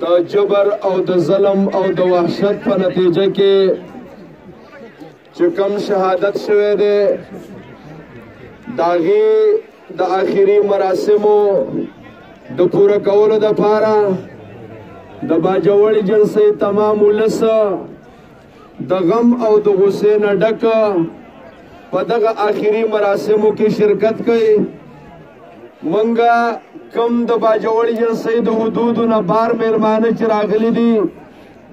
د جبر او د ظلم او د وحشت په نتیجه کې چې کوم شهادت شوه دی داغي د دا اخیری مراسمو د پوره کولو د پاره د باجوړی جلسې تمام ولس د غم او د غصې نه ډک په دغه آخري مراسمو کې شرکت کوي منګه کم د باجوړی جلسې د حدودو نه بار مېلمانه چې راغلي دي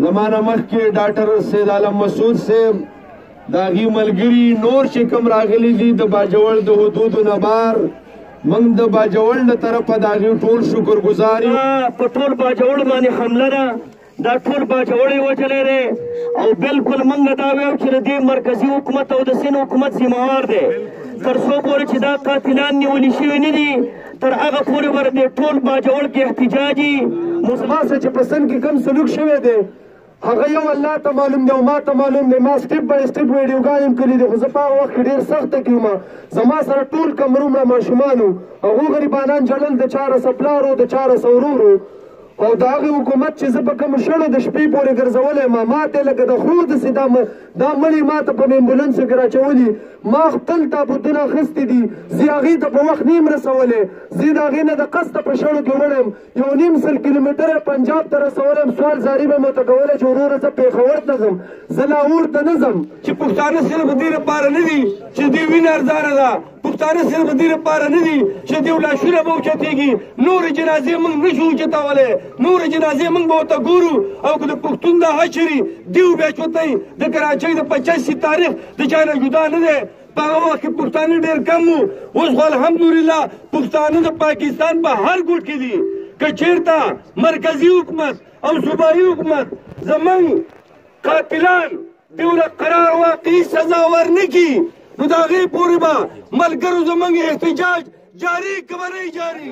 زمانه مخکې ډاکټر سید عالم مسعود صاحب داغي ملګری نور چې کوم راغلي دي د باجوړ د حدود نه بار موږ د باجوړ له طرفه داغي ټول شکر گزار یو په ټول باجوړ باندې حمله ده دا ټول باجوړې وجلې ده او بالکل موږ دا ویو چې د مرکزی حکومت او د سین حکومت ذمہ وار دی تر څو پورې چې دا قاتلان نیول شوی نه دي تر هغه پورې ور دې ټول باجوړ کې احتجاجي مصطفی سره چې پسن کې کم سلوک شوی دی هغه یو الله ته معلوم دی او ما ته معلوم دی ما سټپ بای سټپ ویډیوګانې هم کړي دي خو زه په هغه وخت کې ډېر سخت تکلیف ما زما سره ټول کمرومړه ماشومانو هغو غریبانان جړل د چاره سپلارو د چاره سورورو او د هغه حکومت چې زه په کوم شړو د شپې پورې ګرځولی ما ماته لکه د خور داسې دا دا مړی ما ته په امبولانسو کې راچولي ما خپل تابوتونه اخیستي دي زه هغې ته په وخت نیم رسولی زه د هغې نه د قصده په شړو کې وړم یو نیم سل کیلومتره پنجاب ته رسولم سوال زاري به مې ورته کولی چې وروره زه پېښور ته ځم زه لاهور ته نه ځم چې پښتانه صرف دې لپاره نه دي چې دې وینه ارزانه ده پښتانه صرف دې لپاره نه دي چې دیو لاشونه به اوچتېږي نورې جنازې موږ نه شو اوچتولی نورې جنازې موږ به ورته ګورو او که د پښتون دا حشري دیو بیا چوتی د کراچۍ د پچاسی تاریخ د چا نه جدا نه دی په هغه وخت کې پښتانه ډېر کم وو اوس خو الحمدلله پښتانه د پاکستان په هر ګوټ کې دي که چېرته مرکزي حکومت او صوبایي حکومت زموږ قاتلان دیو له قرار واقعي سزا ورنکي نو د هغې پورې به ملګرو زموږ احتجاج جاري که به نه جاري